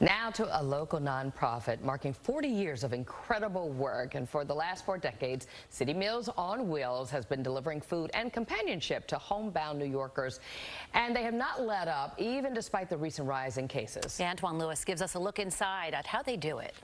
Now to a local nonprofit marking 40 years of incredible work. And for the last four decades, City Meals on Wheels has been delivering food and companionship to homebound New Yorkers. And they have not let up, even despite the recent rise in cases. Antoine Lewis gives us a look inside at how they do it.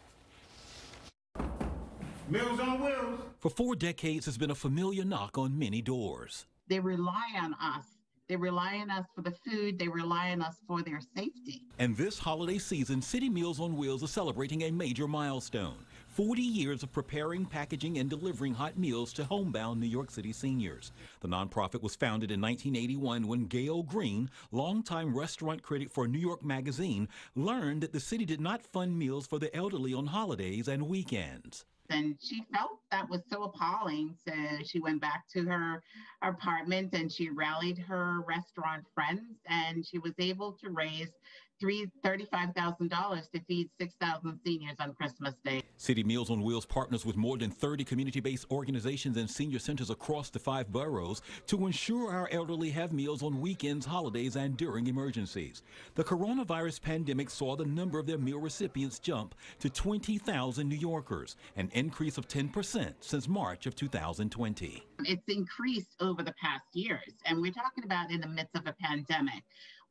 Meals on Wheels. For four decades has been a familiar knock on many doors. They rely on us they rely on us for the food. They rely on us for their safety. And this holiday season, City Meals on Wheels is celebrating a major milestone 40 years of preparing, packaging, and delivering hot meals to homebound New York City seniors. The nonprofit was founded in 1981 when Gael Greene, longtime restaurant critic for New York Magazine, learned that the city did not fund meals for the elderly on holidays and weekends and she felt that was so appalling. So she went back to her apartment and she rallied her restaurant friends and she was able to raise three thirty-five thousand dollars to feed six thousand seniors on Christmas Day. City Meals on Wheels partners with more than 30 community-based organizations and senior centers across the five boroughs to ensure our elderly have meals on weekends, holidays, and during emergencies. The coronavirus pandemic saw the number of their meal recipients jump to 20,000 New Yorkers, an increase of 10% since March of 2020. It's increased over the past years, and we're talking about in the midst of a pandemic.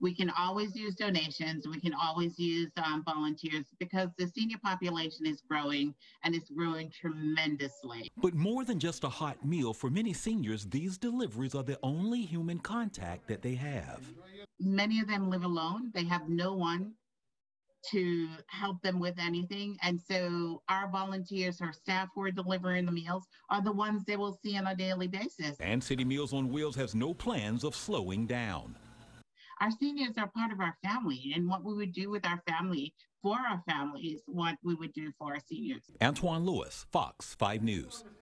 We can always use donations. We can always use um, volunteers because the senior population is growing and it's growing tremendously. But more than just a hot meal, for many seniors, these deliveries are the only human contact that they have. Many of them live alone. They have no one to help them with anything. And so our volunteers or staff who are delivering the meals are the ones they will see on a daily basis. And City Meals on Wheels has no plans of slowing down our seniors are part of our family and what we would do with our family for our families, what we would do for our seniors. Antoine Lewis, Fox 5 News.